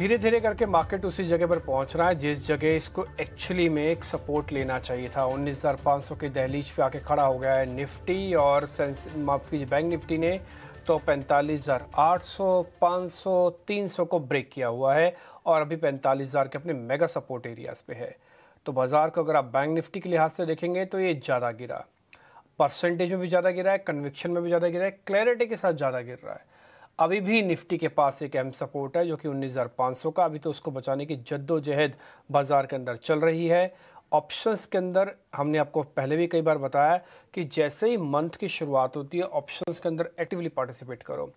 धीरे धीरे करके मार्केट उसी जगह पर पहुँच रहा है जिस जगह इसको एक्चुअली में एक सपोर्ट लेना चाहिए था। 19,500 की दहलीज पे आके खड़ा हो गया है निफ्टी और माफ़ कीजिए बैंक निफ्टी ने तो पैंतालीस हज़ार आठ सौ पाँच सौ तीन सौ को ब्रेक किया हुआ है और अभी पैंतालीस हज़ार के अपने मेगा सपोर्ट एरियाज़ पे है। तो बाज़ार को अगर आप बैंक निफ्टी के लिहाज से देखेंगे तो ये ज़्यादा गिरा। परसेंटेज में भी ज़्यादा गिरा है कन्विक्शन में भी ज़्यादा गिरा है क्लैरिटी के साथ ज़्यादा गिर रहा है। अभी भी निफ्टी के पास एक अहम सपोर्ट है जो कि 19,500 का अभी तो उसको बचाने की जद्दोजहद बाज़ार के अंदर चल रही है। ऑप्शंस के अंदर हमने आपको पहले भी कई बार बताया कि जैसे ही मंथ की शुरुआत होती है ऑप्शंस के अंदर एक्टिवली पार्टिसिपेट करो।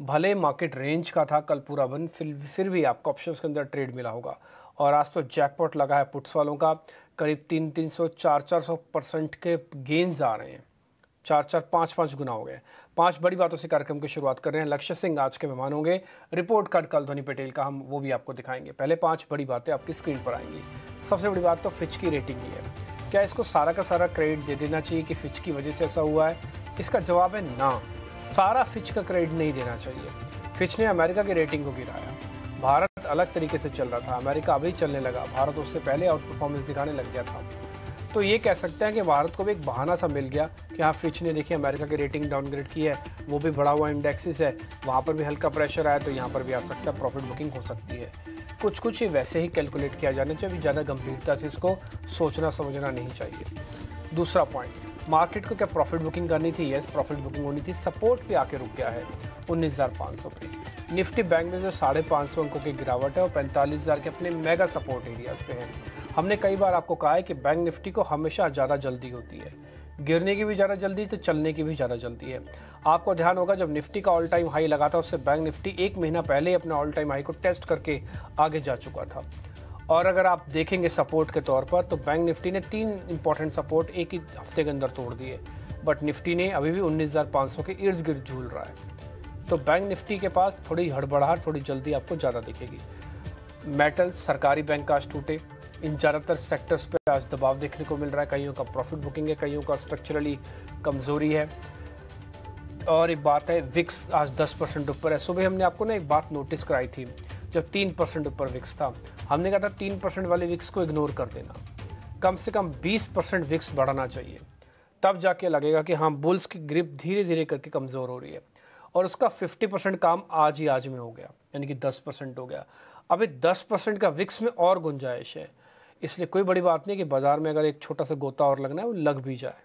भले मार्केट रेंज का था कल पूरा बंद फिर फिर भी आपको ऑप्शंस के अंदर ट्रेड मिला होगा। और आज तो जैकपॉट लगा है पुट्स वालों का करीब तीन तीन सौ चार चार सौ परसेंट के गेंस आ रहे हैं। चार चार पाँच पाँच गुना हो गए। पाँच बड़ी बातों से कार्यक्रम की शुरुआत कर रहे हैं। लक्ष्य सिंह आज के मेहमान होंगे। रिपोर्ट कार्ड कल धोनी पटेल का, हम वो भी आपको दिखाएँगे। पहले पाँच बड़ी बातें आपकी स्क्रीन पर आएँगी। सबसे बड़ी बात तो फिच की रेटिंग की है। क्या इसको सारा का सारा क्रेडिट दे देना चाहिए कि फिच की वजह से ऐसा हुआ है? इसका जवाब है ना। सारा फिच का क्रेडिट नहीं देना चाहिए। फिच ने अमेरिका की रेटिंग को गिराया। भारत अलग तरीके से चल रहा था। अमेरिका अभी चलने लगा। भारत उससे पहले आउट परफॉर्मेंस दिखाने लग गया था। तो ये कह सकते हैं कि भारत को भी एक बहाना सा मिल गया कि हाँ फिच ने देखिए अमेरिका की रेटिंग डाउनग्रेड की है, वो भी बढ़ा हुआ इंडेक्सिस है, वहाँ पर भी हल्का प्रेशर आया तो यहाँ पर भी आ सकता है प्रॉफिट बुकिंग हो सकती है। कुछ कुछ ही वैसे ही कैलकुलेट किया जाना चाहिए ज़्यादा गंभीरता से इसको सोचना समझना नहीं चाहिए। दूसरा पॉइंट मार्केट को क्या प्रॉफिट बुकिंग करनी थी? यस प्रॉफिट बुकिंग होनी थी। सपोर्ट पे आके रुक गया है, उन्नीस हज़ार पाँच सौ पे। निफ्टी बैंक में जो साढ़े पाँच सौ अंकों की गिरावट है और पैंतालीस हज़ार के अपने मेगा सपोर्ट एरियाज़ पे हैं। हमने कई बार आपको कहा है कि बैंक निफ्टी को हमेशा ज़्यादा जल्दी होती है। गिरने की भी ज़्यादा जल्दी तो चलने की भी ज़्यादा जल्दी है। आपको ध्यान होगा, जब निफ्टी का ऑल टाइम हाई लगा था, उससे बैंक निफ्टी एक महीना पहले ही अपने ऑल टाइम हाई को टेस्ट करके आगे जा चुका था। और अगर आप देखेंगे सपोर्ट के तौर पर तो बैंक निफ्टी ने तीन इंपॉर्टेंट सपोर्ट एक ही हफ़्ते के अंदर तोड़ दिए। बट निफ्टी ने अभी भी उन्नीस के इर्द गिर्द झूल रहा है। तो बैंक निफ्टी के पास थोड़ी हड़बड़ाहट, थोड़ी जल्दी आपको ज़्यादा दिखेगी। मेटल सरकारी बैंक आज टूटे। इन ज़्यादातर सेक्टर्स पे आज दबाव देखने को मिल रहा है। कईयों का प्रॉफिट बुकिंग है, कईयों का स्ट्रक्चरली कमज़ोरी है। और एक बात है विक्स आज 10 परसेंट ऊपर है। सुबह हमने आपको ना एक बात नोटिस कराई थी, जब तीन परसेंट ऊपर विक्स था। हमने कहा था तीन परसेंट वाले विक्स को इग्नोर कर देना। कम से कम बीस परसेंट विक्स बढ़ाना चाहिए। तब जाके लगेगा कि हाँ बुल्स की ग्रिप धीरे धीरे करके कमज़ोर हो रही है। और उसका फिफ्टी परसेंट काम आज ही आज में हो गया, यानी कि दस परसेंट हो गया। अभी दस परसेंट का विक्स में और गुंजाइश है। इसलिए कोई बड़ी बात नहीं कि बाज़ार में अगर एक छोटा सा गोता और लगना है, वो लग भी जाए।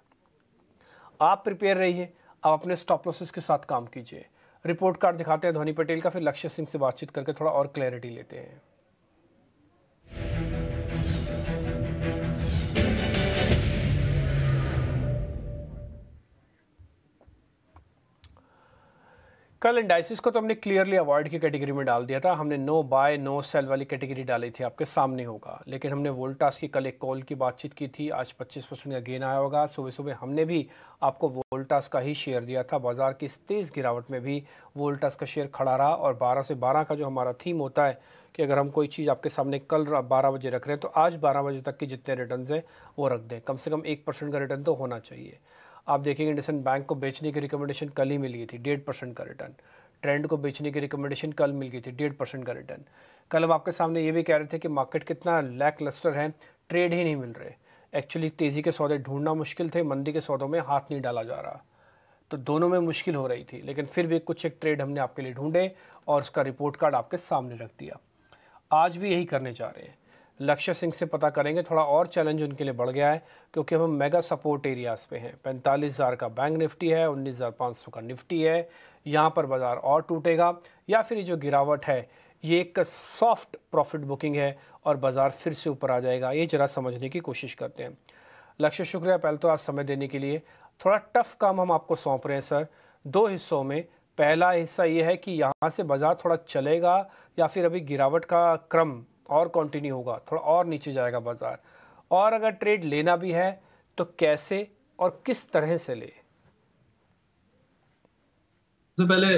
आप प्रिपेयर रहिए, आप अपने स्टॉप लॉसेस के साथ काम कीजिए। रिपोर्ट कार्ड दिखाते हैं धोनी पटेल का, फिर लक्ष्य सिंह से बातचीत करके थोड़ा और क्लैरिटी लेते हैं। कल इंडाइसिस को तो हमने क्लियरली अवॉइड की कैटेगरी में डाल दिया था। हमने नो बाय नो सेल वाली कैटेगरी डाली थी, आपके सामने होगा। लेकिन हमने वोल्टास की कल एक कॉल की बातचीत की थी, आज 25 परसेंट का गेन आया होगा। सुबह सुबह हमने भी आपको वोल्टास का ही शेयर दिया था। बाज़ार की इस तेज़ गिरावट में भी वोल्टास का शेयर खड़ा रहा और बारह से बारह का जो हमारा थीम होता है कि अगर हम कोई चीज़ आपके सामने कल बारह बजे रख रहे हैं तो आज बारह बजे तक के जितने रिटर्न हैं, वो रख दें। कम से कम एक परसेंट का रिटर्न तो होना चाहिए। आप देखेंगे इंडसन बैंक को बेचने की रिकमेंडेशन कल ही मिली थी, डेढ़ परसेंट का रिटर्न ट्रेंड को बेचने की रिकमेंडेशन कल मिल गई थी, डेढ़ परसेंट का रिटर्न कल हम आपके सामने ये भी कह रहे थे कि मार्केट कितना लैक लस्टर है ट्रेड ही नहीं मिल रहे। एक्चुअली तेज़ी के सौदे ढूंढना मुश्किल थे, मंदी के सौदों में हाथ नहीं डाला जा रहा। तो दोनों में मुश्किल हो रही थी, लेकिन फिर भी कुछ एक ट्रेड हमने आपके लिए ढूंढे और उसका रिपोर्ट कार्ड आपके सामने रख दिया। आज भी यही करने जा रहे हैं। लक्ष्य सिंह से पता करेंगे, थोड़ा और चैलेंज उनके लिए बढ़ गया है, क्योंकि हम मेगा सपोर्ट एरियाज़ पे हैं। पैंतालीस हज़ार का बैंक निफ्टी है, उन्नीस हज़ार पाँच सौ का निफ्टी है, यहाँ पर बाज़ार और टूटेगा। या फिर ये जो गिरावट है, ये एक सॉफ्ट प्रॉफिट बुकिंग है और बाज़ार फिर से ऊपर आ जाएगा, ये ज़रा समझने की कोशिश करते हैं। लक्ष्य, शुक्रिया, पहले तो आज समय देने के लिए। थोड़ा टफ काम हम आपको सौंप रहे हैं, सर। दो हिस्सों में, पहला हिस्सा ये है कि यहाँ से बाज़ार थोड़ा चलेगा या फिर अभी गिरावट का क्रम और कंटिन्यू होगा थोड़ा और नीचे जाएगा बाज़ार। और अगर ट्रेड लेना भी है तो कैसे और किस तरह से ले? सबसे पहले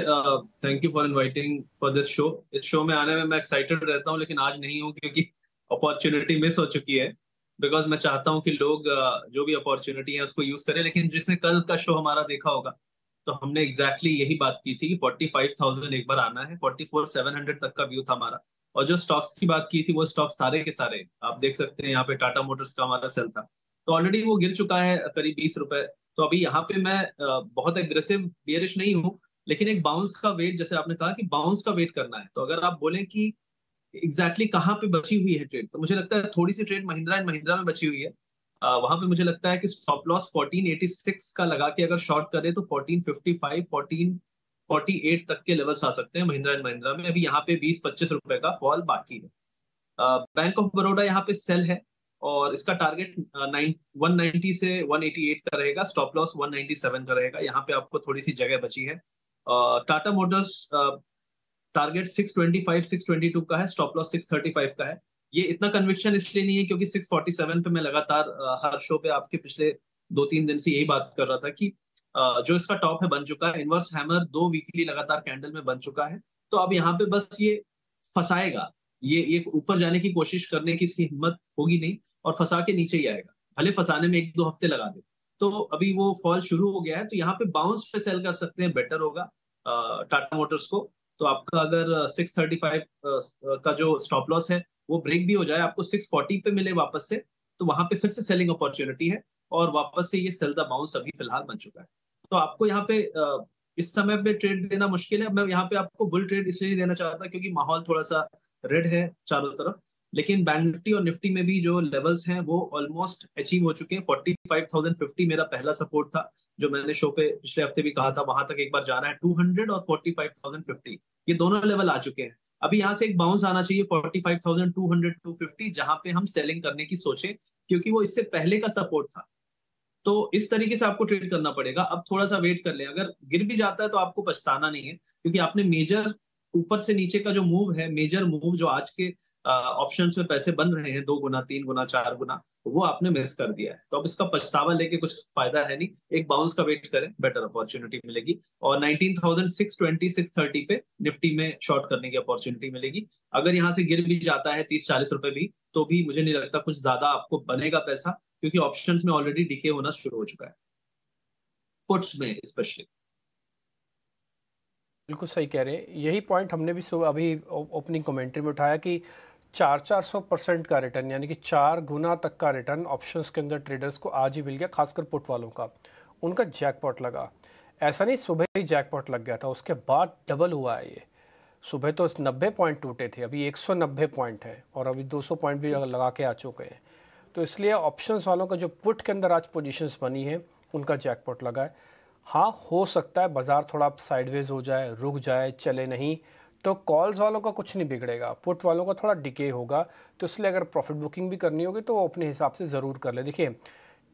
thank you for inviting for this show इस शो में आने में मैं एक्साइटेड रहता हूँ लेकिन आज नहीं हूँ क्योंकि अपॉर्चुनिटी मिस हो चुकी है। बिकॉज़ मैं चाहता हूँ कि लोग uh, जो भी अपॉर्चुनिटी है उसको यूज़ करें। लेकिन जिसने कल का शो हमारा देखा होगा तो हमने एग्जैक्टली exactly यही बात की थी कि फोर्टी फाइव थाउज़ेंड एक बार आना है। फोर्टी फोर सेवन हंड्रेड तक का व्यू था हमारा। और जो स्टॉक्स की बात की थी, वो स्टॉक सारे के सारे, आप देख सकते हैं यहाँ पे टाटा मोटर्स का हमारा सेल था। तो ऑलरेडी वो गिर चुका है करीब बीस रुपए। तो अभी यहाँ पे मैं बहुत एग्रेसिव बियरिश नहीं हूँ, लेकिन एक बाउंस का वेट जैसे आपने कहा कि बाउंस का वेट करना है। तो अगर आप बोले कि एग्जैक्टली exactly कहाँ पे बची हुई है ट्रेड तो मुझे लगता है थोड़ी सी ट्रेड महिंद्रा एंड महिंद्रा में बची हुई है। वहाँ पे मुझे लगता है कि स्टॉप लॉस 1486 का लगा के अगर शॉर्ट करे तो 1455 1448 तक के लेवल्स आ सकते हैं महिंद्रा एंड महिंद्रा में। अभी यहाँ पे 20 25 रुपए का फॉल बाकी है। बैंक ऑफ़ बड़ौदा यहाँ पे सेल है और इसका टारगेट वन नाइनटी से 188 का रहेगा स्टॉप लॉस 197 का रहेगा। यहाँ पे आपको थोड़ी सी जगह बची है। टाटा मोटर्स टारगेट 625 622 का है स्टॉप लॉस 635 का है। ये इतना कन्विक्शन इसलिए नहीं है क्योंकि 647 पे मैं लगातार हर शो पे आपके पिछले दो तीन दिन से यही बात कर रहा था कि जो इसका टॉप है, बन चुका है। इनवर्स हैमर दो वीकली लगातार कैंडल में बन चुका है। तो अब यहाँ पे बस ये फंसाएगा। ये ये ऊपर जाने की कोशिश करने की इसकी हिम्मत होगी नहीं और फंसा के नीचे ही आएगा। भले फंसाने में एक दो हफ़्ते लगा दे। तो अभी वो फॉल शुरू हो गया है। तो यहाँ पे बाउंस पे सेल कर सकते हैं। बेटर होगा। टाटा मोटर्स को। तो आपका अगर 635 का जो स्टॉप लॉस है, वो ब्रेक भी हो जाए। आपको 640 पे मिले वापस से। तो वहाँ पे फिर से सेलिंग अपॉर्चुनिटी है। और वापस से ये सेल द बाउंस अभी फ़िलहाल बन चुका है। तो आपको यहाँ पे इस समय पे ट्रेड देना मुश्किल है। मैं यहाँ पे आपको बुल ट्रेड इसलिए देना चाहता क्योंकि माहौल थोड़ा सा रेड है चारों तरफ़। लेकिन बैंक निफ्टी और निफ्टी में भी जो लेवल्स हैं वो ऑलमोस्ट अचीव हो चुके हैं। फोर्टी फाइव थाउज़ेंड फिफ्टी मेरा पहला सपोर्ट था, जो मैंने शो पे पिछले हफ़्ते भी कहा था। वहाँ तक एक बार जाना है। टू हंड्रेड और फोर्टी फाइव थाउज़ेंड फिफ्टी ये दोनों लेवल आ चुके हैं। अभी यहाँ से एक बाउंस आना चाहिए forty five thousand two hundred to fifty जहाँ पे हम सेलिंग करने की सोचे, क्योंकि वो इससे पहले का सपोर्ट था। तो इस तरीके से आपको ट्रेड करना पड़ेगा। अब थोड़ा सा वेट कर ले। अगर गिर भी जाता है तो आपको पछताना नहीं है क्योंकि आपने मेजर ऊपर से नीचे का जो मूव है मेजर मूव जो आज के ऑप्शन में पैसे बन रहे हैं दो गुना तीन गुना चार गुना वो आपने मिस कर दिया है। तो अब इसका पछतावा लेके कुछ फ़ायदा है नहीं। एक बाउंस का वेट करें बेटर अपॉर्चुनिटी मिलेगी। और 19,620 630 पे निफ्टी में शॉर्ट करने की अपॉर्चुनिटी मिलेगी। अगर यहाँ से गिर भी जाता है तीस चालीस रुपए भी तो भी मुझे नहीं लगता कुछ ज़्यादा आपको बनेगा पैसा। क्योंकि ऑप्शन में ऑलरेडी डिके होना शुरू हो चुका है। पुट्स में स्पेशली बिल्कुल सही कह रहे हैं। यही पॉइंट हमने भी सुबह अभी ओपनिंग कमेंट्री में उठाया कि चार चार सौ परसेंट का रिटर्न यानी कि चार गुना तक का रिटर्न ऑप्शंस के अंदर ट्रेडर्स को आज ही मिल गया, खासकर पुट वालों का। उनका जैकपॉट लगा। ऐसा नहीं, सुबह ही जैकपॉट लग गया था। उसके बाद डबल हुआ है ये। सुबह तो नब्बे पॉइंट टूटे थे। अभी एक सौ नब्बे पॉइंट है और अभी दो सौ पॉइंट भी लगा के आ चुके हैं। तो इसलिए ऑप्शंस वालों का जो पुट के अंदर आज पोजीशंस बनी है, उनका जैकपॉट लगा है। हाँ हो सकता है बाज़ार थोड़ा साइडवेज हो जाए, रुक जाए, चले नहीं तो कॉल्स वालों का कुछ नहीं बिगड़ेगा। पुट वालों का थोड़ा डिके होगा तो इसलिए अगर प्रॉफिट बुकिंग भी करनी होगी तो वो अपने हिसाब से ज़रूर कर ले। देखिए,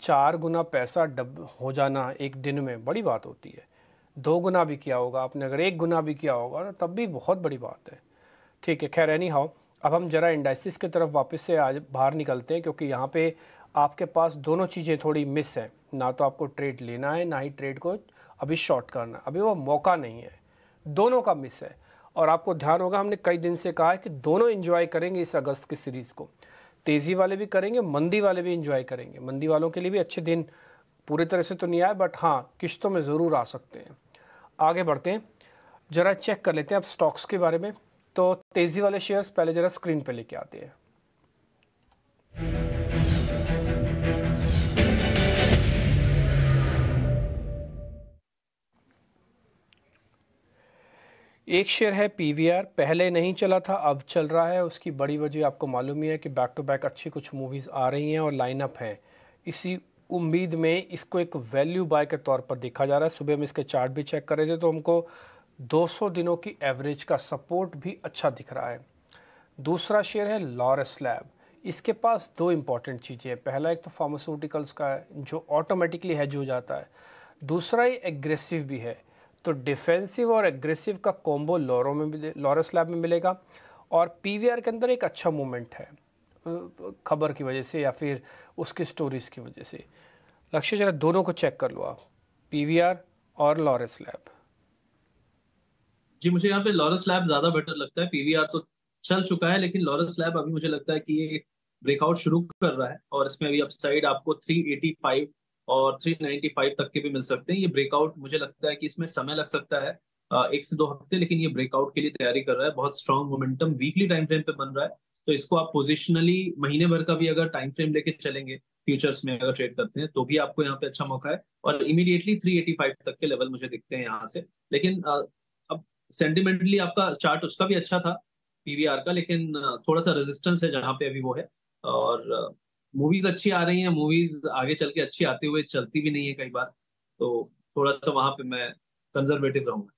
चार गुना पैसा डब हो जाना एक दिन में बड़ी बात होती है। दो गुना भी किया होगा आपने, अगर एक गुना भी किया होगा, तब भी बहुत बड़ी बात है। ठीक है, खैर एनी हाउ अब हम ज़रा इंडाइसिस की तरफ़ वापस से आज बाहर निकलते हैं, क्योंकि यहाँ पे आपके पास दोनों चीज़ें थोड़ी मिस हैं। ना तो आपको ट्रेड लेना है, ना ही ट्रेड को अभी शॉर्ट करना अभी वो मौका नहीं है। दोनों का मिस है। और आपको ध्यान होगा, हमने कई दिन से कहा है कि दोनों इन्जॉय करेंगे इस अगस्त की सीरीज़ को। तेज़ी वाले भी करेंगे, मंदी वाले भी इन्जॉय करेंगे। मंदी वालों के लिए भी अच्छे दिन पूरी तरह से तो नहीं आए बट हाँ किश्तों में ज़रूर आ सकते हैं। आगे बढ़ते हैं। ज़रा चेक कर लेते हैं अब स्टॉक्स के बारे में। तो तेज़ी वाले शेयर्स पहले ज़रा स्क्रीन पे लेके आते हैं। एक शेयर है पीवीआर पहले नहीं चला था, अब चल रहा है। उसकी बड़ी वजह आपको मालूम ही है कि बैक टू बैक अच्छी कुछ मूवीज़ आ रही हैं और लाइनअप हैं। इसी उम्मीद में इसको एक वैल्यू बाय के तौर पर देखा जा रहा है। सुबह हम इसके चार्ट भी चेक कर रहे थे तो हमको 200 दिनों की एवरेज का सपोर्ट भी अच्छा दिख रहा है। दूसरा शेयर है लॉरस लैब। इसके पास दो इंपॉर्टेंट चीज़ें हैं। पहला एक तो फार्मास्यूटिकल्स का है, जो ऑटोमेटिकली हैज़ हो जाता है। दूसरा ही एग्रेसिव भी है। तो डिफेंसिव और एग्रेसिव का कॉम्बो लॉरो में लॉरस लैब में मिलेगा। और पीवीआर के अंदर एक अच्छा मूवमेंट है, खबर की वजह से या फिर उसकी स्टोरीज की वजह से। लक्ष्य, जरा दोनों को चेक कर लो आप, पीवीआर और लॉरस लैब। जी, मुझे यहाँ पे लॉरस लैब ज़्यादा बेटर लगता है। पीवीआर तो चल चुका है, लेकिन लॉरस लैब अभी मुझे लगता है कि ये ब्रेकआउट शुरू कर रहा है और इसमें अभी अपसाइड आपको 385 और 395 तक के भी मिल सकते हैं। ये ब्रेकआउट मुझे लगता है कि इसमें समय लग सकता है एक से दो हफ़्ते, लेकिन ये ब्रेकआउट के लिए तैयारी कर रहा है। बहुत strong momentum weekly time frame पे बन रहा है। तो इसको आप पोजिशनली महीने भर का भी अगर टाइम फ्रेम लेके चलेंगे फ्यूचर्स में अगर ट्रेड करते हैं तो भी आपको यहाँ पे अच्छा मौका है। और इमीडिएटली 385 तक के लेवल मुझे दिखते हैं यहाँ से। लेकिन सेंटिमेंटली आपका चार्ट उसका भी अच्छा था पीवीआर का, लेकिन थोड़ा सा रेजिस्टेंस है जहाँ पे अभी वो है। और मूवीज़ अच्छी आ रही हैं मूवीज़ आगे चल के अच्छी आते हुए चलती भी नहीं है कई बार तो थोड़ा सा वहाँ पे मैं कंजर्वेटिव रहूँगा।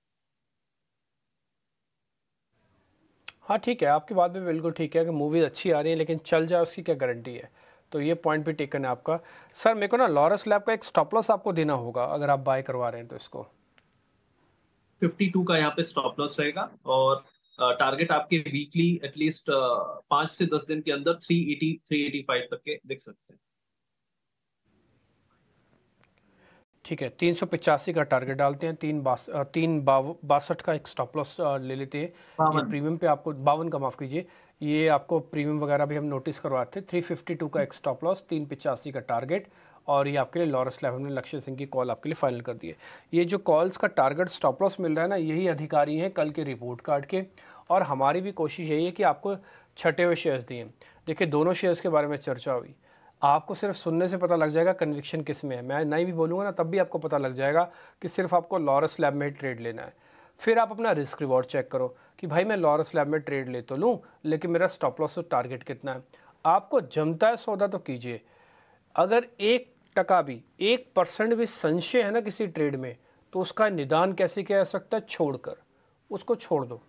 हाँ ठीक है, आपकी बात भी बिल्कुल ठीक है कि मूवीज़ अच्छी आ रही है, लेकिन चल जाए उसकी क्या गारंटी है? तो ये पॉइंट भी टेकन है आपका। सर, मेरे को ना लॉरस लैब का एक स्टॉप लॉस आपको देना होगा, अगर आप बाय करवा रहे हैं तो इसको। 52 का यहाँ पे स्टॉप लॉस रहेगा और टारगेट uh, आपके वीकली एटलीस्ट uh, पाँच से दस दिन के अंदर 380 385 तक के दिख सकते हैं। ठीक है तीन सौ पचासी का टारगेट डालते हैं तीन बास तीन बासठ का एक स्टॉप लॉस ले लेते हैं। ये प्रीमियम पे आपको बावन का माफ़ कीजिए ये आपको प्रीमियम वगैरह भी हम नोटिस करवाते थे थ्री फिफ्टी टू का एक स्टॉप लॉस तीन पचासी का टारगेट और ये आपके लिए लॉरस लैब हमने लक्ष्य सिंह की कॉल आपके लिए फाइनल कर दी है। ये जो कॉल्स का टारगेट स्टॉप लॉस मिल रहा है ना, यही अधिकारी हैं कल के रिपोर्ट कार्ड के। और हमारी भी कोशिश यही है कि आपको छठे हुए शेयर्स दिए देखिए, दोनों शेयर्स के बारे में चर्चा हुई। आपको सिर्फ़ सुनने से पता लग जाएगा कन्विक्शन किसमें है। मैं नहीं भी बोलूँगा ना, तब भी आपको पता लग जाएगा कि सिर्फ़ आपको लॉरस लैब में ही ट्रेड लेना है। फिर आप अपना रिस्क रिवॉर्ड चेक करो कि भाई मैं लॉरस लैब में ट्रेड ले तो लूँ, लेकिन मेरा स्टॉप लॉस टारगेट कितना है? आपको जमता है सौदा तो कीजिए। अगर एक टका भी। एक परसेंट भी संशय है ना किसी ट्रेड में तो उसका निदान कैसे किया जा सकता है? छोड़कर। उसको छोड़ दो।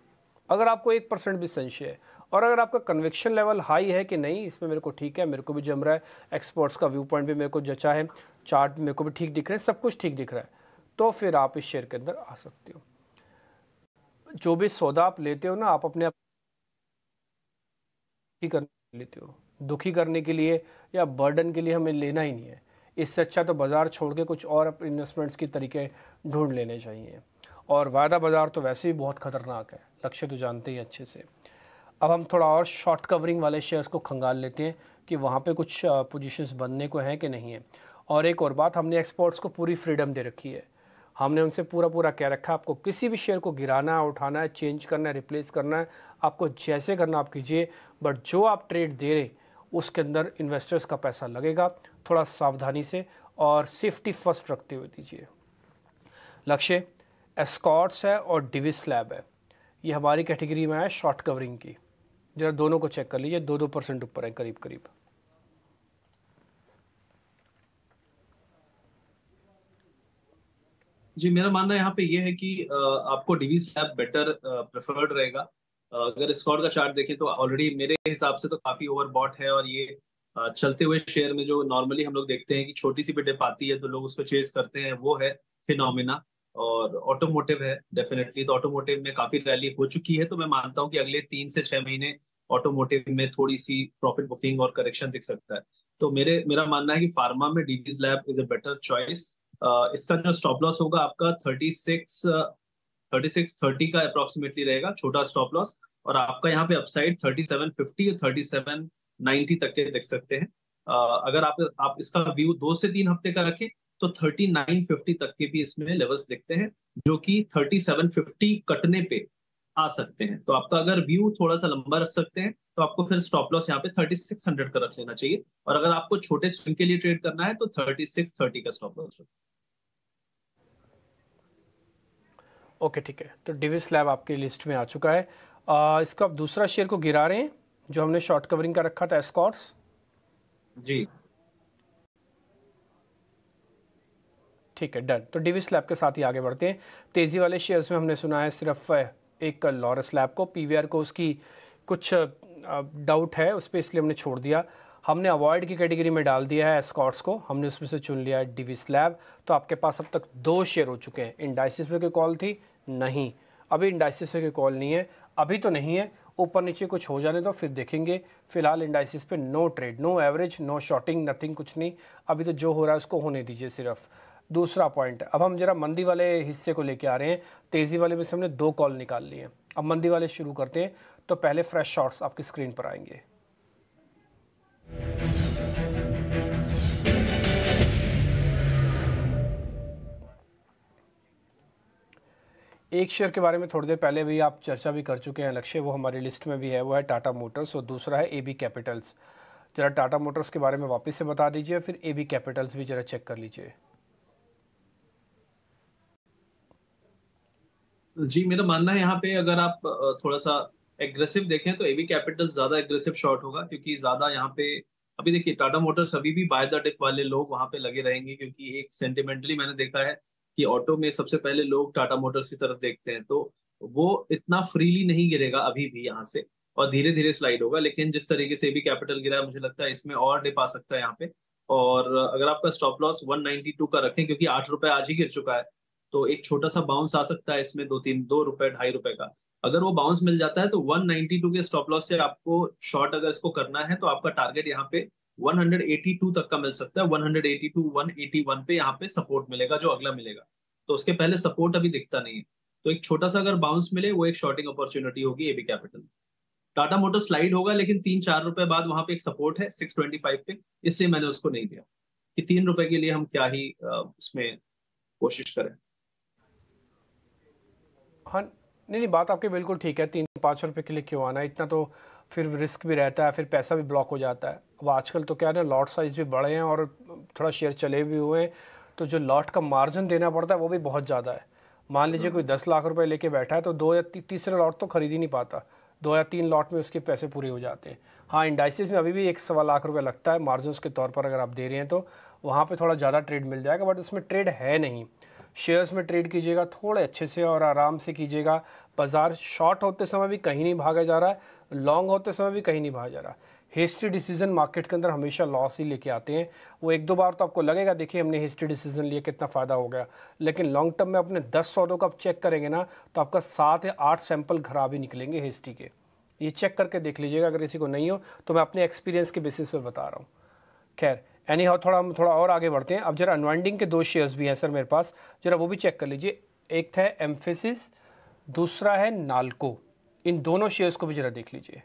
अगर आपको एक परसेंट भी संशय है, और अगर आपका कन्विक्शन लेवल हाई है कि नहीं, इसमें मेरे को ठीक है, मेरे को भी जम रहा है एक्सपर्ट्स का व्यू पॉइंट भी मेरे को जचा है चार्ट मेरे को भी ठीक दिख रहा है, सब कुछ ठीक दिख रहा है तो फिर आप इस शेयर के अंदर आ सकते हो। जो भी सौदा आप लेते हो ना, आप अपने आप कर लेते हो। दुखी करने के लिए या बर्डन के लिए हमें लेना ही नहीं है। इससे अच्छा तो बाज़ार छोड़ के कुछ और इन्वेस्टमेंट्स के तरीके ढूंढ लेने चाहिए। और वायदा बाज़ार तो वैसे भी बहुत ख़तरनाक है, लक्ष्य तो जानते ही अच्छे से। अब हम थोड़ा और शॉर्ट कवरिंग वाले शेयर्स को खंगाल लेते हैं कि वहाँ पे कुछ पोजीशंस बनने को हैं कि नहीं है। और एक और बात, हमने एक्सपर्ट्स को पूरी फ्रीडम दे रखी है। हमने उनसे पूरा पूरा कह रखा है, आपको किसी भी शेयर को गिराना है, उठाना है चेंज करना है रिप्लेस करना है, आपको जैसे करना आप कीजिए। बट जो आप ट्रेड दे रहे उसके अंदर इन्वेस्टर्स का पैसा लगेगा। थोड़ा सावधानी से और सेफ्टी फ़र्स्ट रखते हुए दीजिए। लक्ष्य एस्कॉट्स है और डिविस लैब है। ये हमारी कैटेगरी में है शॉर्ट कवरिंग की। जरा दोनों को चेक कर लीजिए। दो दो परसेंट ऊपर है करीब करीब जी, मेरा मानना यहाँ पे ये है कि आपको डीवी स्लैब बेटर प्रेफर्ड रहेगा। अगर स्कॉट का चार्ट देखें तो ऑलरेडी मेरे हिसाब से तो काफ़ी ओवरबॉट है और ये चलते हुए शेयर में जो नॉर्मली हम लोग देखते हैं कि छोटी सी भी डिप आती है तो लोग उस पर चेस करते हैं, वो है फिनोमिना और ऑटोमोटिव है डेफिनेटली तो ऑटोमोटिव में काफ़ी रैली हो चुकी है तो मैं मानता हूँ कि अगले तीन से छह महीने ऑटोमोटिव में थोड़ी सी प्रॉफिट बुकिंग और करेक्शन दिख सकता है। तो मेरे, मेरा मानना है कि फार्मा में Divi's lab is a better choice इसका जो स्टॉप लॉस होगा आपका thirty six thirty six thirty का अप्रोक्सीमेटली रहेगा छोटा स्टॉप लॉस और आपका यहाँ पे अपसाइड थर्टी सेवन फिफ्टी और थर्टी सेवन नाइनटी तक के देख सकते हैं। uh, अगर आप आप इसका व्यू दो से तीन हफ़्ते का रखें तो 3950 तक के भी इसमें लेवल्स दिखते हैं जो कि 3750 कटने पे आ सकते हैं। तो आपका अगर व्यू थोड़ा सा लंबा रख सकते हैं तो आपको फिर स्टॉप लॉस यहाँ पे 3600 का रख लेना चाहिए। और अगर आपको छोटे स्विंग के लिए ट्रेड करना है तो 3630 का स्टॉप लॉस ओके ठीक है। तो डिविस लैब आपकी लिस्ट में आ चुका है। आ, इसका आप दूसरा शेयर को गिरा रहे हैं जो हमने शॉर्ट कवरिंग का रखा था एस्कॉर्ट्स जी। ठीक है डन। तो डिविस लैब के साथ ही आगे बढ़ते हैं। तेज़ी वाले शेयर्स में हमने सुना है सिर्फ़ एक लॉरस लैब को पीवीआर को उसकी कुछ डाउट है उस पर इसलिए हमने छोड़ दिया। हमने अवॉइड की कैटेगरी में डाल दिया है स्कॉट्स को हमने उसमें से चुन लिया है डिविस लैब। तो आपके पास अब तक दो शेयर हो चुके हैं। इंडाइसिस पे कोई कॉल थी नहीं। अभी इंडाइसिस पे कोई कॉल नहीं है, अभी तो नहीं है। ऊपर नीचे कुछ हो जाने तो फिर देखेंगे। फ़िलहाल इंडाइसिस पे no trade no average no shorting nothing कुछ नहीं। अभी तो जो हो रहा है उसको होने दीजिए सिर्फ़। दूसरा पॉइंट अब हम जरा मंदी वाले हिस्से को लेके आ रहे हैं। तेज़ी वाले में से हमने दो कॉल निकाल लिए। अब मंदी वाले शुरू करते हैं तो पहले फ्रेश शॉट्स आपकी स्क्रीन पर आएँगे। एक शेयर के बारे में थोड़ी देर पहले भी आप चर्चा भी कर चुके हैं, लक्ष्य वो हमारी लिस्ट में भी है, वो है टाटा मोटर्स और दूसरा है ए बी कैपिटल्स। ज़रा टाटा मोटर्स के बारे में वापस से बता दीजिए, फिर ए बी कैपिटल्स भी ज़रा चेक कर लीजिए। जी, मेरा मानना है यहाँ पे अगर आप थोड़ा सा एग्रेसिव देखें तो एबी कैपिटल ज़्यादा एग्रेसिव शॉर्ट होगा, क्योंकि ज़्यादा यहाँ पे, अभी देखिए टाटा मोटर्स अभी भी बाय द डिप वाले लोग वहाँ पे लगे रहेंगे, क्योंकि एक सेंटिमेंटली मैंने देखा है कि ऑटो में सबसे पहले लोग टाटा मोटर्स की तरफ़ देखते हैं तो वो इतना फ्रीली नहीं गिरेगा अभी भी यहाँ से, और धीरे धीरे स्लाइड होगा, लेकिन जिस तरीके से भी कैपिटल गिरा है, मुझे लगता है इसमें और डिप आ सकता है यहाँ पे। और अगर आपका स्टॉप लॉस 192 का रखें, क्योंकि आठ रुपए आज ही गिर चुका है तो एक छोटा सा बाउंस आ सकता है इसमें दो तीन दो रुपए, ढाई रुपए का। अगर वो बाउंस मिल जाता है तो 192 के स्टॉप लॉस से आपको शॉर्ट अगर इसको करना है तो आपका टारगेट यहाँ पे 182 तक का मिल सकता है। 182 181 पे यहाँ पे सपोर्ट मिलेगा, जो अगला मिलेगा। तो उसके पहले सपोर्ट अभी दिखता नहीं है। तो एक छोटा सा अगर बाउंस मिले, वो एक शॉर्टिंग अपॉर्चुनिटी होगी AB capital Tata motor slide होगा, लेकिन तीन चार रुपए बाद वहाँ पे एक सपोर्ट है सिक्स ट्वेंटी फाइव पे। इसलिए मैंने उसको नहीं दिया कि तीन रुपए के लिए हम क्या ही उसमें कोशिश करें। हाँ नहीं नहीं, बात आपकी बिल्कुल ठीक है। तीन, पाँच रुपए के लिए क्यों आना इतना तो फिर रिस्क भी रहता है फिर पैसा भी ब्लॉक हो जाता है। अब आजकल तो क्या है ना लॉट साइज़ भी बढ़े हैं और थोड़ा शेयर चले भी हुए हैं तो जो लॉट का मार्जिन देना पड़ता है वो भी बहुत ज़्यादा है। मान लीजिए कोई दस लाख रुपए लेके बैठा है तो दो या ती, तीसरे लॉट तो खरीद ही नहीं पाता। दो या तीन लॉट में उसके पैसे पूरे हो जाते हैं। हाँ इंडाइसिस में अभी भी एक सवा लाख रुपये लगता है मार्जिन के तौर पर अगर आप दे रहे हैं तो वहाँ पर थोड़ा ज़्यादा ट्रेड मिल जाएगा बट उसमें ट्रेड है नहीं। शेयर्स में ट्रेड कीजिएगा, थोड़े अच्छे से और आराम से कीजिएगा। बाज़ार शॉर्ट होते समय भी कहीं नहीं भागा जा रहा है, लॉन्ग होते समय भी कहीं नहीं भागा जा रहा हिस्ट्री डिसीज़न मार्केट के अंदर हमेशा लॉस ही लेके आते हैं। वो एक दो बार तो आपको लगेगा, देखिए हमने हिस्ट्री डिसीज़न लिया, कितना फ़ायदा हो गया। लेकिन लॉन्ग टर्म में अपने दस सौदों का आप चेक करेंगे ना तो आपका सात या आठ सैंपल खराब ही निकलेंगे हिस्ट्री के। ये चेक करके देख लीजिएगा, अगर किसी को नहीं हो तो मैं अपने एक्सपीरियंस के बेसिस पर बता रहा हूँ। खैर एनी हाउ थोड़ा हम थोड़ा और आगे बढ़ते हैं। अब जरा अनवाइंडिंग के दो शेयर्स भी हैं सर मेरे पास। जरा वो भी चेक कर लीजिए। एक था एम्फेसिस दूसरा है नालको इन दोनों शेयर्स को भी जरा देख लीजिए।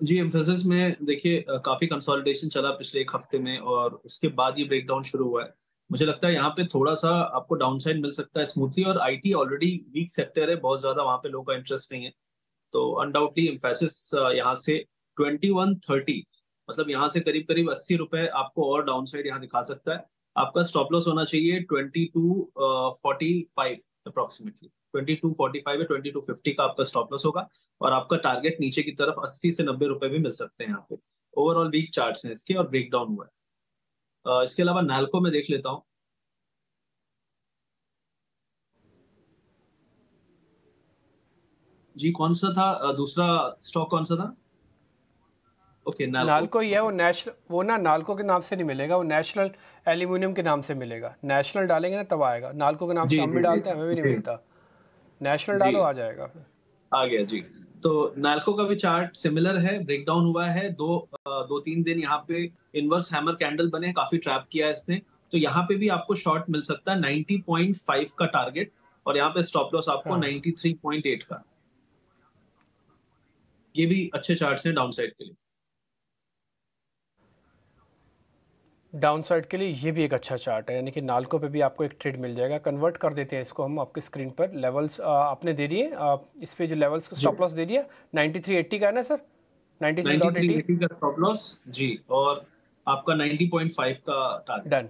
जी एम्फेसिस में देखिए काफ़ी कंसोलिडेशन चला पिछले एक हफ़्ते में और उसके बाद ये ब्रेकडाउन शुरू हुआ है। मुझे लगता है यहाँ पे थोड़ा सा आपको डाउन साइड मिल सकता है स्मूथली और आईटी ऑलरेडी वीक सेक्टर है। बहुत ज़्यादा वहाँ पे लोगों का इंटरेस्ट नहीं है। तो अनडाउटली एम्फेसिस यहाँ से ट्वेंटी वन थर्टी मतलब यहाँ से करीब करीब अस्सी रुपए आपको और डाउन साइड यहाँ दिखा सकता है। आपका स्टॉप लॉस होना चाहिए twenty two forty five approximately twenty two forty five या ट्वेंटी टू फिफ्टी का आपका स्टॉप लॉस होगा और आपका टारगेट नीचे की तरफ़ अस्सी से नब्बे रुपए भी मिल सकते हैं यहाँ पे। ओवरऑल वीक चार्ट हैं इसके और ब्रेक डाउन हुआ है। इसके अलावा नालको में देख लेता हूँ। जी कौन सा था? दूसरा स्टॉक कौन सा था? ओके नालको नालको ही है वो नेशनल वो ना नालको के नाम से नहीं मिलेगा वो नेशनल एल्यूमिनियम के नाम से मिलेगा। नेशनल डालेंगे ना तब आएगा। नालको के नाम से हम भी डालते हैं हमें भी नहीं मिलता। नेशनल डालो आ जाएगा। आ गया जी। तो नालको का भी चार्ट सिमिलर है ब्रेकडाउन हुआ है दो दो तीन दिन यहाँ पे इनवर्स हैमर कैंडल बने काफ़ी ट्रैप किया है इसने। तो यहाँ पे भी आपको शॉर्ट मिल सकता है 90.5 का टारगेट और यहाँ पे स्टॉप लॉस आपको हाँ। 93.8 का। ये भी अच्छे चार्ट्स हैं डाउन साइड के लिए। डाउन साइड के लिए ये भी एक अच्छा चार्ट है यानी कि नालको पे भी आपको एक ट्रेड मिल जाएगा। कन्वर्ट कर देते हैं इसको हम आपके स्क्रीन पर। लेवल्स आपने दे दिए इस पे जो लेवल्स का स्टॉप लॉस दे दिया 9380 का है ना सर? 9380 का स्टॉप लॉस जी और आपका 90.5 का टारगेट डन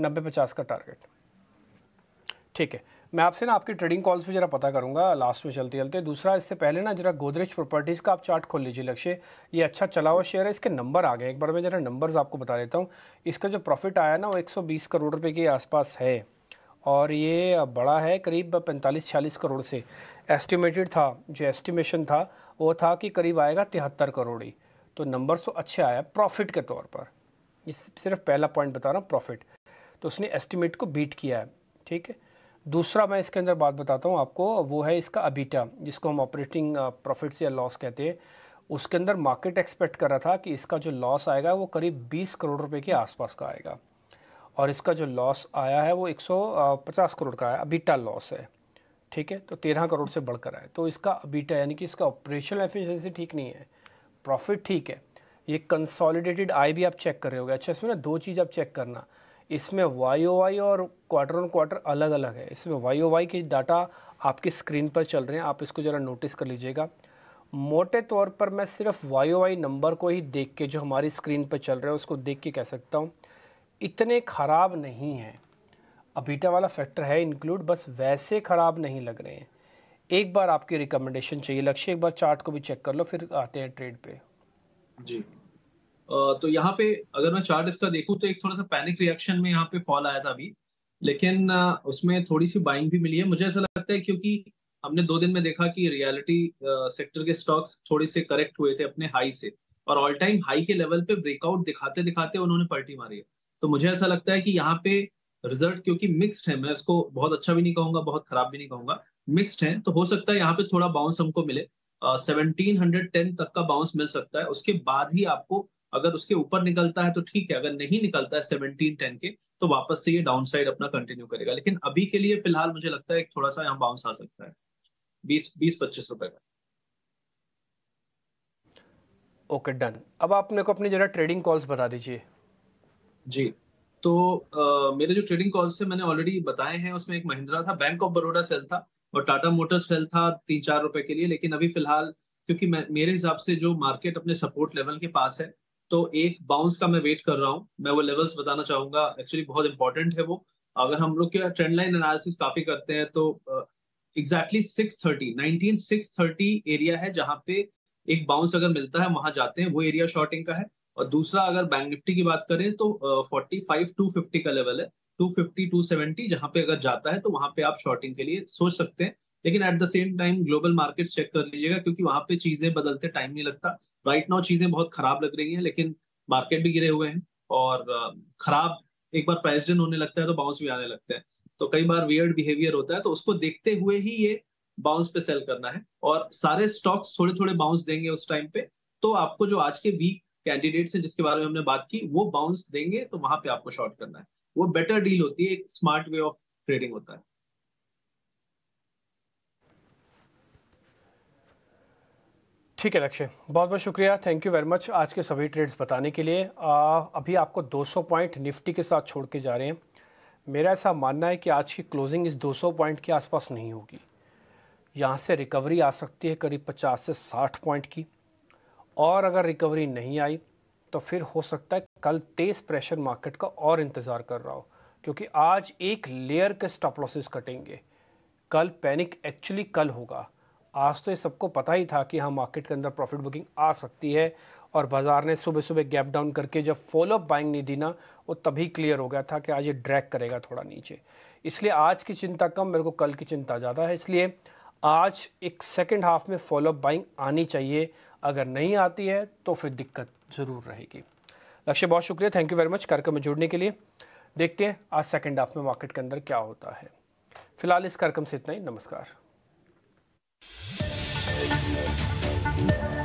90 50 का टारगेट ठीक है। मैं आपसे ना आपकी ट्रेडिंग कॉल्स पे जरा पता करूँगा लास्ट में चलते चलते। दूसरा, इससे पहले ना जरा गोदरेज प्रॉपर्टीज़ का आप चार्ट खोल लीजिए लक्ष्य। ये अच्छा चला हुआ शेयर है, इसके नंबर आ गए। एक बार मैं जरा नंबर्स आपको बता देता हूँ। इसका जो प्रॉफिट आया ना, वो 120 करोड़ रुपये के आसपास है। और ये बड़ा है, करीब पैंतालीस छियालीस करोड़ से। एस्टिमेटेड था, जो एस्टिमेशन था, वो था कि करीब आएगा तिहत्तर करोड़ ही। तो नंबर्स तो अच्छे आया प्रॉफिट के तौर पर। ये सिर्फ़ पहला पॉइंट बता रहा हूँ प्रॉफिट तो उसने एस्टिमेट को बीट किया है, ठीक है? दूसरा मैं इसके अंदर बात बताता हूँ आपको, वो है इसका अबीटा, जिसको हम ऑपरेटिंग प्रॉफिट्स या लॉस कहते हैं। उसके अंदर मार्केट एक्सपेक्ट कर रहा था कि इसका जो लॉस आएगा वो करीब 20 करोड़ रुपए के आसपास का आएगा। और इसका जो लॉस आया है वो 150 करोड़ का है, अबीटा लॉस है। ठीक है? तो 13 करोड़ से बढ़कर आए तो इसका अबीटा यानी कि इसका ऑपरेशनल एफिशिएंसी ठीक नहीं है प्रॉफिट ठीक है। ये कंसोलिडेटेड आई भी आप चेक कर रहे होगे। अच्छा इसमें ना दो चीज़ आप चेक करना। इसमें वाई ओ वाई और क्वार्टर ऑन क्वार्टर अलग अलग है। इसमें वाई ओ वाई की डाटा आपकी स्क्रीन पर चल रहे हैं। आप इसको ज़रा नोटिस कर लीजिएगा। मोटे तौर पर मैं सिर्फ़ वाई ओ वाई नंबर को ही देख के जो हमारी स्क्रीन पर चल रहे हैं, उसको देख के कह सकता हूँ। इतने ख़राब नहीं हैं। अबीटा वाला फैक्टर है इंक्लूड बस वैसे ख़राब नहीं लग रहे हैं। एक बार आपकी रिकमेंडेशन चाहिए, लक्ष्य एक बार चार्ट को भी चेक कर लो, फिर आते हैं ट्रेड पे। जी। तो यहाँ पे अगर मैं चार्ट इसका देखूँ तो एक थोड़ा सा पैनिक रिएक्शन में यहाँ पे फॉल आया था अभी। लेकिन उसमें थोड़ी सी बाइंग भी मिली है। मुझे ऐसा लगता है क्योंकि हमने दो दिन में देखा कि रियलिटी सेक्टर के स्टॉक्स थोड़े से करेक्ट हुए थे अपने हाई से। और ऑल टाइम हाई के लेवल पे ब्रेकआउट दिखाते दिखाते उन्होंने पलटी मारी है। तो मुझे ऐसा लगता है कि यहाँ पे रिज़ल्ट क्योंकि मिक्स्ड है, मैं इसको बहुत अच्छा भी नहीं कहूँगा, बहुत खराब भी नहीं कहूँगा। मिक्स्ड है तो हो सकता है यहाँ पे थोड़ा बाउंस हमको मिले। सेवनटीन हंड्रेड टेन तक का बाउंस मिल सकता है। उसके बाद ही आपको अगर उसके ऊपर निकलता है तो ठीक है अगर नहीं निकलता है सेवनटीन टेन के तो वापस से ये डाउन साइड अपना कंटिन्यू करेगा। लेकिन अभी के लिए फ़िलहाल मुझे लगता है थोड़ा सा यहाँ बाउंस आ सकता है बीस बीस पच्चीस रुपए का। ओके डन अब आप मेरे को अपनी जरा ट्रेडिंग कॉल्स बता दीजिए। जी तो आ, मेरे जो ट्रेडिंग कॉल्स थे मैंने ऑलरेडी बताए हैं उसमें एक महिंद्रा था बैंक ऑफ़ बड़ौदा सेल था और टाटा मोटर्स सेल था तीन चार रुपए के लिए लेकिन अभी फ़िलहाल क्योंकि मैं मेरे हिसाब से जो मार्केट अपने सपोर्ट लेवल के पास है तो एक बाउंस का मैं वेट कर रहा हूँ। मैं वो लेवल्स बताना चाहूँगा। एक्चुअली बहुत इंपॉर्टेंट है वो। अगर हम लोग क्या ट्रेंड लाइन एनालिसिस काफ़ी करते हैं तो exactly six thirty nineteen six thirty area है जहाँ पे एक बाउंस अगर मिलता है, वहाँ जाते हैं। वो एरिया शॉर्टिंग का है। और दूसरा अगर बैंक निफ्टी की बात करें तो फोर्टी फाइव टू फिफ्टी का लेवल है। टू फिफ्टी टू सेवेंटी जहाँ पे अगर जाता है तो वहाँ पे आप शॉर्टिंग के लिए सोच सकते हैं। लेकिन at the same time global market check कर लीजिएगा, क्योंकि वहाँ पे चीज़ें बदलते टाइम नहीं लगता। राइट नाउ चीज़ें बहुत खराब लग रही हैं, लेकिन मार्केट भी गिरे हुए हैं और खराब एक बार प्राइसडन होने लगता है तो बाउंस भी आने लगते हैं। तो कई बार वियर्ड बिहेवियर होता है तो उसको देखते हुए ही ये बाउंस पे सेल करना है। और सारे स्टॉक्स थोड़े थोड़े बाउंस देंगे उस टाइम पे तो आपको जो आज के वीक कैंडिडेट्स हैं जिसके बारे में हमने बात की, वो बाउंस देंगे तो वहाँ पे आपको शॉर्ट करना है। वो बेटर डील होती है, एक स्मार्ट वे ऑफ़ ट्रेडिंग होता है। ठीक है लक्ष्य। बहुत बहुत शुक्रिया। थैंक यू वेरी मच आज के सभी ट्रेड्स बताने के लिए। आ, अभी आपको 200 पॉइंट निफ्टी के साथ छोड़ के जा रहे हैं। मेरा ऐसा मानना है कि आज की क्लोजिंग इस 200 पॉइंट के आसपास नहीं होगी। यहाँ से रिकवरी आ सकती है करीब 50 से 60 पॉइंट की। और अगर रिकवरी नहीं आई तो फिर हो सकता है कल तेज़ प्रेशर मार्केट का और इंतज़ार कर रहा हो। क्योंकि आज एक लेयर के स्टॉप लॉसेस कटेंगे। कल पैनिक एक्चुअली कल होगा। आज तो ये सबको पता ही था कि हाँ मार्केट के अंदर प्रॉफिट बुकिंग आ सकती है और बाज़ार ने सुबह सुबह गैप डाउन करके जब फॉलोअप बाइंग नहीं दी ना, वो तभी क्लियर हो गया था कि आज ये ड्रैग करेगा थोड़ा नीचे। इसलिए आज की चिंता कम, मेरे को कल की चिंता ज़्यादा है। इसलिए आज एक सेकेंड हाफ़ में फॉलोअप बाइंग आनी चाहिए। अगर नहीं आती है तो फिर दिक्कत ज़रूर रहेगी। लक्ष्य, बहुत शुक्रिया। थैंक यू वेरी मच कार्यक्रम में जुड़ने के लिए। देखते हैं आज सेकेंड हाफ़ में मार्केट के अंदर क्या होता है। फ़िलहाल इस कार्यक्रम से इतना ही। नमस्कार। Yeah.